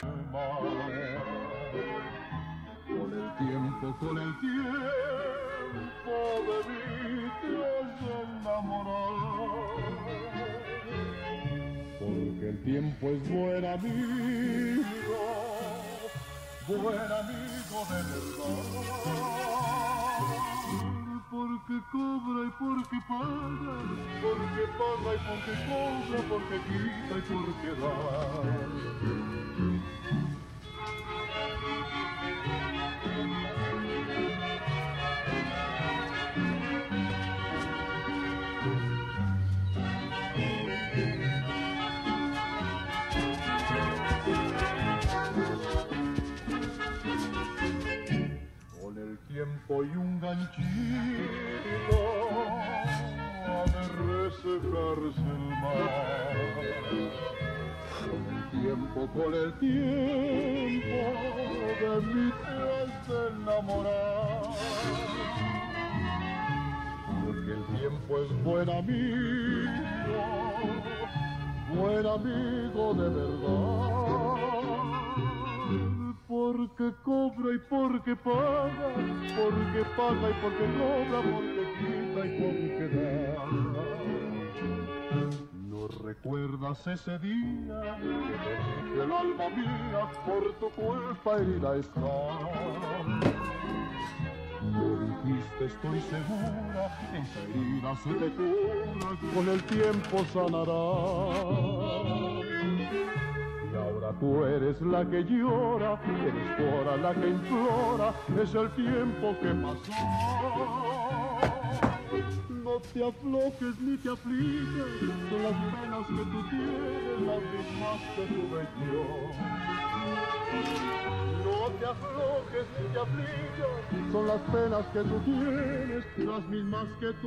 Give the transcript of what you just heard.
Con el tiempo, con el tiempo de mí te has enamorado. Porque el tiempo es buen amigo, buen amigo del verdad. Porque cobra y porque paga, porque paga y porque cobra, porque quita y porque da tiempo y un ganchito ha de resecarse el mar. Con el tiempo, con el tiempo de mí te has enamorar. Porque el tiempo es buen amigo, buen amigo de verdad porque cobra y porque paga, porque paga y porque cobra, porque quita y porque da. ¿No recuerdas ese día que el alma mía por tu culpa herida está? No dijiste, estoy segura, esa herida se te cura, con el tiempo sanará. Tú eres la que llora, eres ahora la que implora, es el tiempo que pasó. No te aflojes ni te afliges, son las penas que tú tienes, las mismas que tuve yo. No te aflojes ni te afliges, son las penas que tú tienes, las mismas que tú